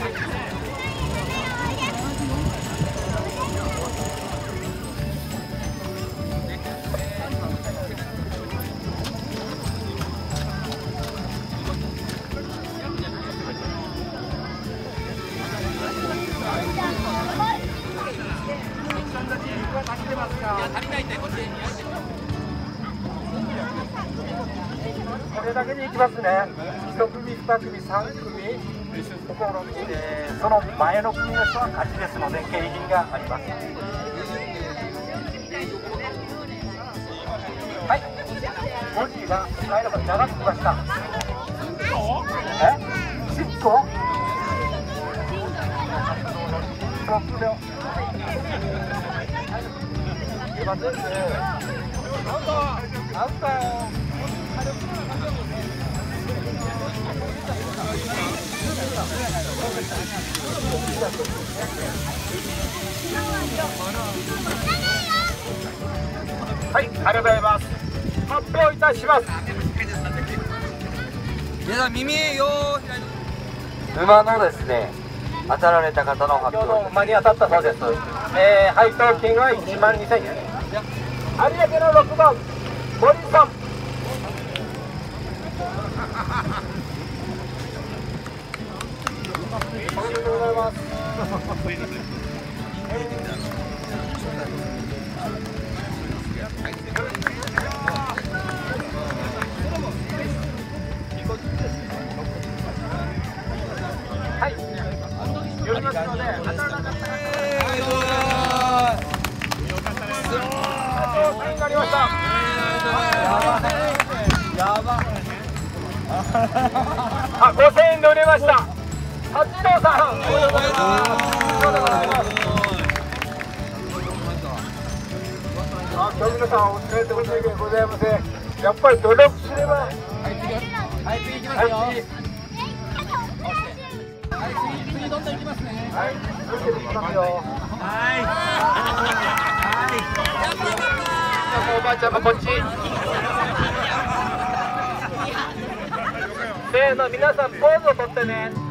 これだけでいきますね。一組、二組、三組。その前の組の人は勝ちですので景品がありますはい。文字が前のが長くきました。え10個6秒出ませんねあんた。はい、ありがとうございます。発表いたします。皆さん耳よ馬のですね当たられた方の発表の間に当たったそうです。えー、配当金は1万2000円。有明の6番、森さん。おめでとうございます。はい。よりますので、当たらなかったら。お金になりました。やば。あ、五千円で売れました。八藤さん。おめでとうございます。あ、今日皆さんお疲れ様でございません。やっぱり努力すれば。はい次行きますはい、次。次どんどん行きますねはい、続けていきますよ。おばあちゃんもこっち。せーの、皆さんポーズをとってね。